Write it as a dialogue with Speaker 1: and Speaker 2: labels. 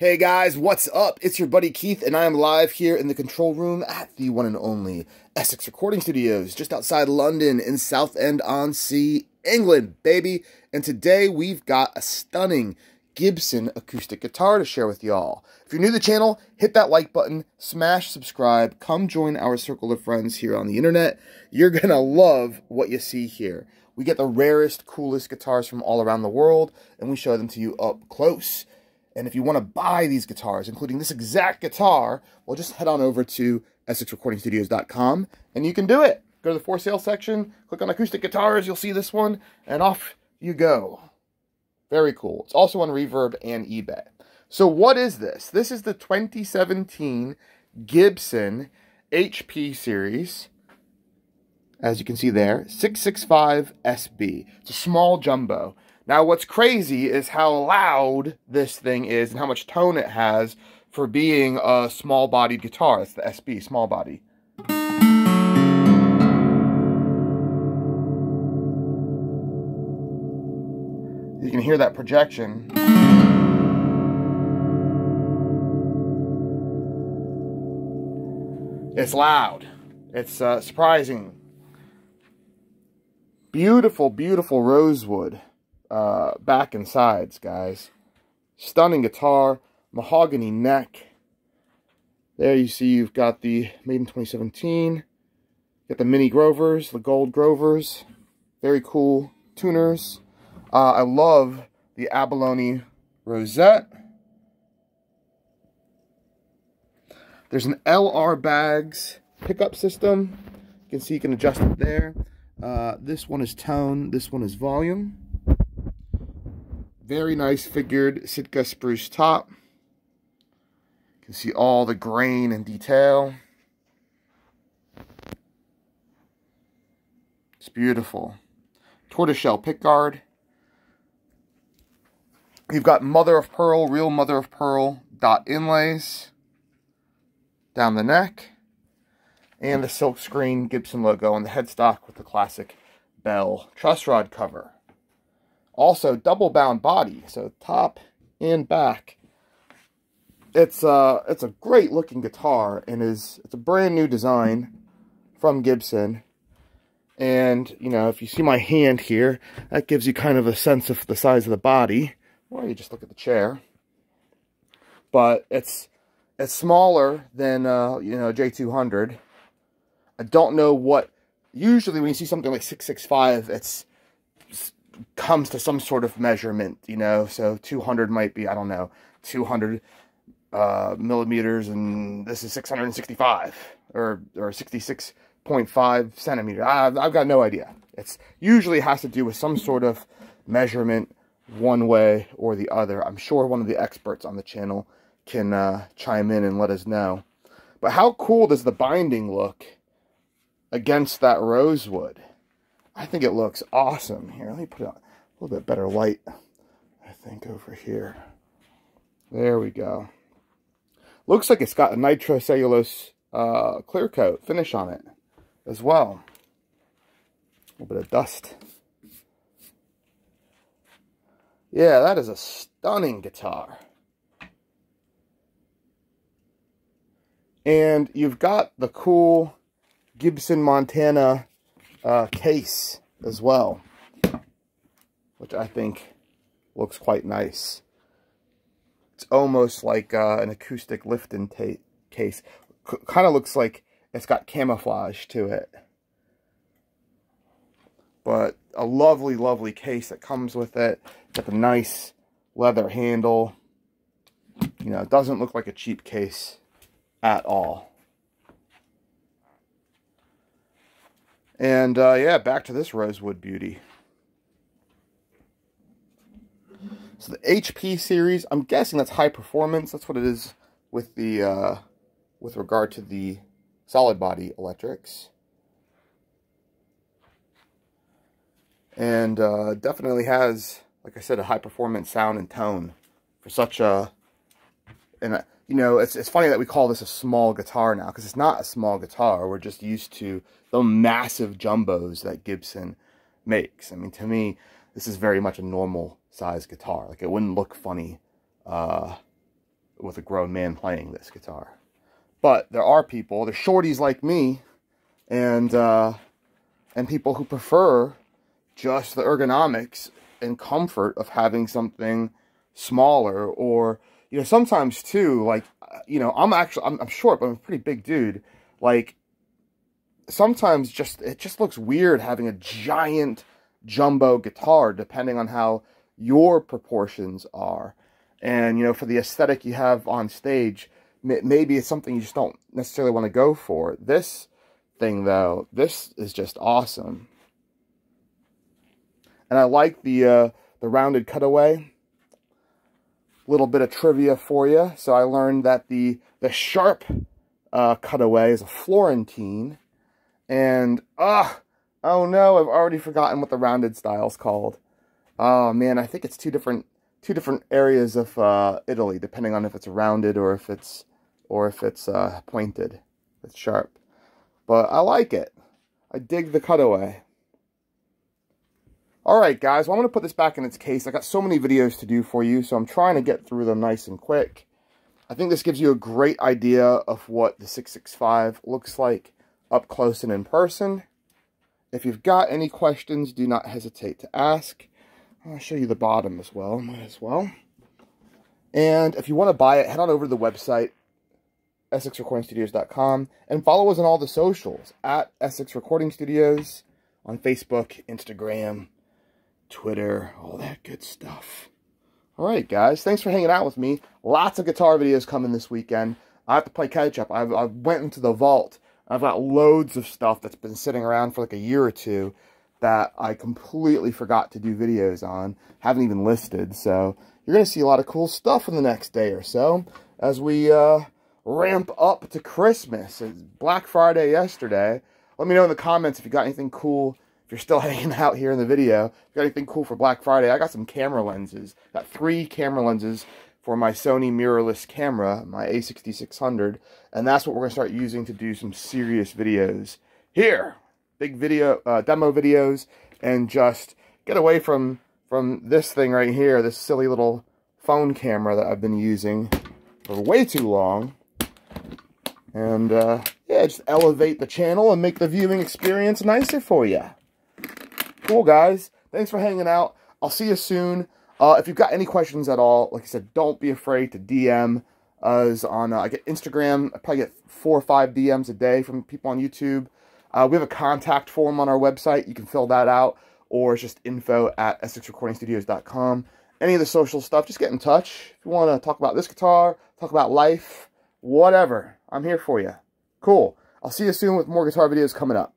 Speaker 1: Hey guys, what's up? It's your buddy Keith, and I am live here in the control room at the one and only Essex Recording Studios, just outside London in Southend-on-Sea, England, baby. And today we've got a stunning Gibson acoustic guitar to share with y'all. If you're new to the channel, hit that like button, smash subscribe, come join our circle of friends here on the internet. You're gonna love what you see here. We get the rarest, coolest guitars from all around the world, and we show them to you up close. And if you want to buy these guitars, including this exact guitar, well, just head on over to EssexRecordingStudios.com and you can do it. Go to the for sale section, click on acoustic guitars, you'll see this one, and off you go. Very cool. It's also on Reverb and eBay. So what is this? This is the 2017 Gibson HP series. As you can see there, 665 SB. It's a small jumbo. Now, what's crazy is how loud this thing is and how much tone it has for being a small-bodied guitar. It's the SB, small body. You can hear that projection. It's loud. It's uh, surprising. Beautiful, beautiful rosewood uh, back and sides, guys. Stunning guitar, mahogany neck. There you see you've got the made in 2017. Got the mini Grovers, the gold Grovers. Very cool tuners. Uh, I love the abalone rosette. There's an LR Baggs pickup system. You can see you can adjust it there. Uh, this one is tone, this one is volume. Very nice figured Sitka spruce top. You can see all the grain and detail. It's beautiful. Tortoiseshell pickguard. You've got mother of pearl, real mother of pearl dot inlays down the neck. And the silkscreen Gibson logo on the headstock with the classic bell truss rod cover. Also, double bound body, so top and back. It's uh, it's a great looking guitar and is it's a brand new design from Gibson. And, you know, if you see my hand here, that gives you kind of a sense of the size of the body. Or you just look at the chair. But it's it's smaller than, uh, you know, J200. I don't know what... Usually when you see something like 665, it's comes to some sort of measurement, you know. So 200 might be, I don't know, 200 uh, millimeters, and this is 665 or or 66.5 centimeter. I, I've got no idea. It's usually has to do with some sort of measurement one way or the other. I'm sure one of the experts on the channel can uh, chime in and let us know. But how cool does the binding look against that rosewood? I think it looks awesome. Here, let me put a little bit better light, I think, over here. There we go. Looks like it's got a nitrocellulose uh, clear coat finish on it as well. A little bit of dust. Yeah, that is a stunning guitar. And you've got the cool Gibson Montana uh, case as well, which I think looks quite nice. It's almost like uh, an acoustic Lifton case. kind of looks like it's got camouflage to it. But a lovely, lovely case that comes with it. Got the nice leather handle. You know, it doesn't look like a cheap case at all. And uh, yeah, back to this rosewood beauty. So the HP series, I'm guessing that's high performance. That's what it is with the uh, with regard to the solid body electrics. And uh, definitely has, like I said, a high performance sound and tone for such a and you know, it's, it's funny that we call this a small guitar now, because it's not a small guitar. We're just used to the massive jumbos that Gibson makes. I mean, to me, this is very much a normal size guitar. Like, it wouldn't look funny uh, with a grown man playing this guitar. But there are people, the shorties like me, and uh, and people who prefer just the ergonomics and comfort of having something smaller or you know sometimes too like you know i'm actually I'm, I'm short but i'm a pretty big dude. Like sometimes just it just looks weird having a giant jumbo guitar depending on how your proportions are. And you know for the aesthetic you have on stage maybe it's something you just don't necessarily want to go for. This thing though this is just awesome. And i like the uh the rounded cutaway little bit of trivia for you. So I learned that the, the sharp uh, cutaway is a Florentine. And, ah, oh no, I've already forgotten what the rounded style's called. Oh man, I think it's two different two different areas of uh, Italy, depending on if it's rounded or if it's or if it's uh, pointed. It's sharp, but I like it. I dig the cutaway. Alright guys, well I'm going to put this back in its case. I got so many videos to do for you, so I'm trying to get through them nice and quick. I think this gives you a great idea of what the 665 looks like up close and in person. If you've got any questions, do not hesitate to ask. I'll show you the bottom as well, might as well. And if you want to buy it, head on over to the website, essexrecordingstudios.com, and follow us on all the socials, at Essex Recording Studios, on Facebook, Instagram, Twitter, all that good stuff. All right, guys, thanks for hanging out with me. Lots of guitar videos coming this weekend. I have to play catch up. I've, I went into the vault. I've got loads of stuff that's been sitting around for like a year or two that I completely forgot to do videos on. Haven't even listed. So you're going to see a lot of cool stuff in the next day or so as we uh, ramp up to Christmas. It's Black Friday yesterday. Let me know in the comments if you got anything cool if you're still hanging out here in the video, if you got anything cool for Black Friday, I got some camera lenses. Got three camera lenses for my Sony mirrorless camera, my a6600, and that's what we're going to start using to do some serious videos here. Big video, uh, demo videos, and just get away from, from this thing right here, this silly little phone camera that I've been using for way too long. And, uh, yeah, just elevate the channel and make the viewing experience nicer for you. Cool, guys. Thanks for hanging out. I'll see you soon. Uh, if you've got any questions at all, like I said, don't be afraid to DM us on, uh, I get Instagram, I probably get four or five DMs a day from people on YouTube. Uh, we have a contact form on our website. You can fill that out, or it's just info at essexrecordingstudios.com. Any of the social stuff, just get in touch. If you want to talk about this guitar, talk about life, whatever, I'm here for you. Cool. I'll see you soon with more guitar videos coming up.